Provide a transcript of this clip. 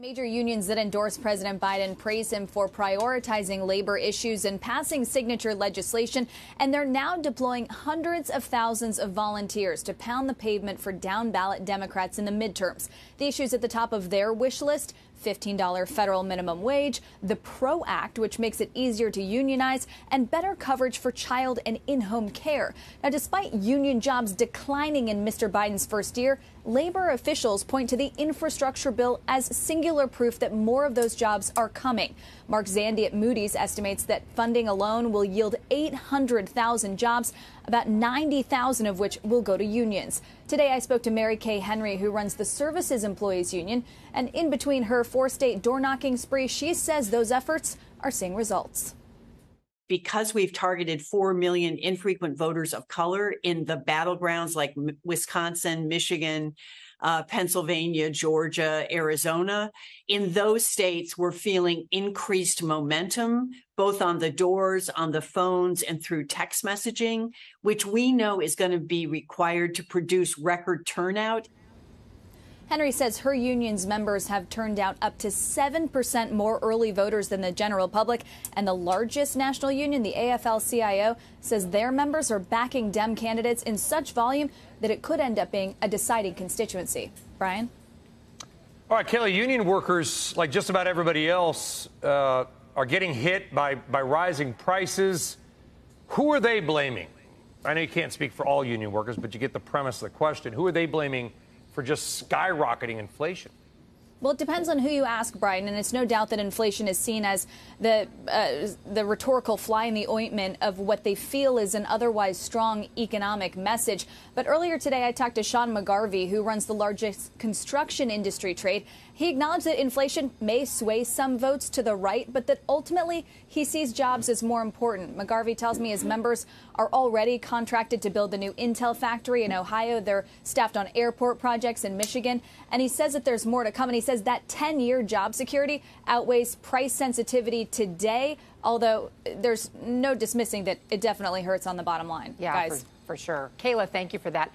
Major unions that endorse President Biden praise him for prioritizing labor issues and passing signature legislation, and they're now deploying hundreds of thousands of volunteers to pound the pavement for down ballot Democrats in the midterms. The issues at the top of their wish list $15 federal minimum wage, the PRO Act, which makes it easier to unionize, and better coverage for child and in home care. Now, despite union jobs declining in Mr. Biden's first year, labor officials point to the infrastructure bill as singular proof that more of those jobs are coming. Mark Zandi at Moody's estimates that funding alone will yield 800,000 jobs, about 90,000 of which will go to unions. Today, I spoke to Mary Kay Henry, who runs the Services Employees Union, and in between her four state door knocking spree, she says those efforts are seeing results because we've targeted 4 million infrequent voters of color in the battlegrounds like Wisconsin, Michigan, uh, Pennsylvania, Georgia, Arizona. In those states, we're feeling increased momentum, both on the doors, on the phones, and through text messaging, which we know is going to be required to produce record turnout Henry says her union's members have turned out up to 7% more early voters than the general public. And the largest national union, the AFL CIO, says their members are backing Dem candidates in such volume that it could end up being a deciding constituency. Brian? All right, Kayla, union workers, like just about everybody else, uh, are getting hit by, by rising prices. Who are they blaming? I know you can't speak for all union workers, but you get the premise of the question. Who are they blaming for just skyrocketing inflation? Well, it depends on who you ask, Brian, and it's no doubt that inflation is seen as the uh, the rhetorical fly in the ointment of what they feel is an otherwise strong economic message. But earlier today, I talked to Sean McGarvey, who runs the largest construction industry trade. He acknowledged that inflation may sway some votes to the right, but that ultimately he sees jobs as more important. McGarvey tells me his members are already contracted to build the new Intel factory in Ohio. They're staffed on airport projects in Michigan, and he says that there's more to come. And he says that 10 year job security outweighs price sensitivity today, although there's no dismissing that it definitely hurts on the bottom line. Yeah, guys. For, for sure. Kayla, thank you for that.